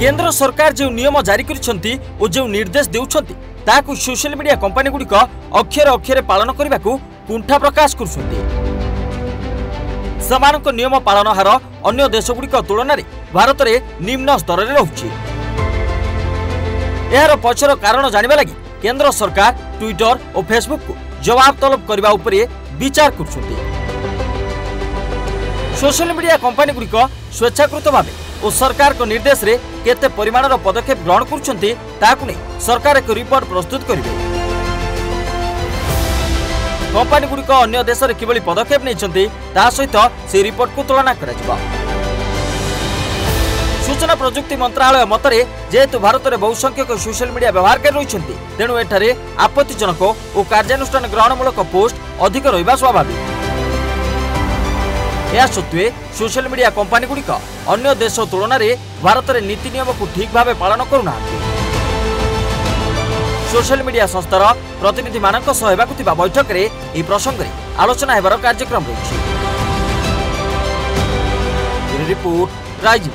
କେନ୍ଦ୍ର ସରକାର ଯେଉଁ ନିୟମ ଜାରି କରିଛନ୍ତି ଓ ଯେଉଁ ନିର୍ଦ୍ଦେଶ ଦେଉଛନ୍ତି ତାହାକୁ ସୋସିଆଲ ମିଡିଆ କମ୍ପାନୀଗୁଡ଼ିକ ଅକ୍ଷରେ ଅକ୍ଷରେ ପାଳନ କରିବାକୁ କୁଣ୍ଠା ପ୍ରକାଶ କରୁଛନ୍ତି ସେମାନଙ୍କ ନିୟମ ପାଳନ ହାର ଅନ୍ୟ ଦେଶଗୁଡ଼ିକ ତୁଳନାରେ ଭାରତରେ ନିମ୍ନ ସ୍ତରରେ ରହୁଛି ଏହାର ପଛର କାରଣ ଜାଣିବା ଲାଗି କେନ୍ଦ୍ର ସରକାର ଟ୍ୱିଟର ଓ ଫେସବୁକକୁ ଜବାବ ତଲବ କରିବା ଉପରେ ବିଚାର କରୁଛନ୍ତି সোশ্যাল মিডিয়া কোম্পানিগুড়িক ସ୍ୱେଚ୍ଛାକୃତ ଭାବେ ଓ ସରକାରଙ୍କ ନିର୍ଦ୍ଦେଶରେ କେତେ ପରିମାଣର ପଦକ୍ଷେପ ଗ୍ରହଣ କରୁଛନ୍ତି ତାହାକୁ ନେଇ ସରକାର ଏକ ରିପୋର୍ଟ ପ୍ରସ୍ତୁତ କରିବେ। କମ୍ପାନୀଗୁଡ଼ିକ ଅନ୍ୟ ଦେଶରେ କିଭଳି ପଦକ୍ଷେପ ନେଇଛନ୍ତି ତାହା ସହିତ ସେହି ରିପୋର୍ଟକୁ ତୁଳନା କରାଯିବ। ସୂଚନା ପ୍ରଯୁକ୍ତି ମନ୍ତ୍ରଣାଳୟ ମତରେ ଯେହେତୁ ଭାରତରେ ବହୁ ସଂଖ୍ୟକ ସୋସିଆଲ ମିଡିଆ ବ୍ୟବହାରକାରୀ ରହିଛନ୍ତି ତେଣୁ ଏଠାରେ ଆପତ୍ତିଜନକ ଓ କାର୍ଯ୍ୟାନୁଷ୍ଠାନ ଗ୍ରହଣମୂଳକ ପୋଷ୍ଟ ଅଧିକ ରହିବା ସ୍ୱାଭାବିକ। ଏହା ସତ୍ତ୍ୱେ ସୋସିଆଲ ମିଡିଆ କମ୍ପାନୀଗୁଡ଼ିକ ଅନ୍ୟ ଦେଶ ତୁଳନାରେ ଭାରତରେ ନୀତି ନିୟମକୁ ଠିକ୍ ଭାବେ ପାଳନ କରୁନାହାନ୍ତି। ସୋସିଆଲ ମିଡିଆ ସଂସ୍ଥାର ପ୍ରତିନିଧିମାନଙ୍କ ସହ ହେବାକୁ ଥିବା ବୈଠକରେ ଏହି ପ୍ରସଙ୍ଗରେ ଆଲୋଚନା ହେବାର କାର୍ଯ୍ୟକ୍ରମ ରହିଛି। ରିପୋର୍ଟ ରାଇଜ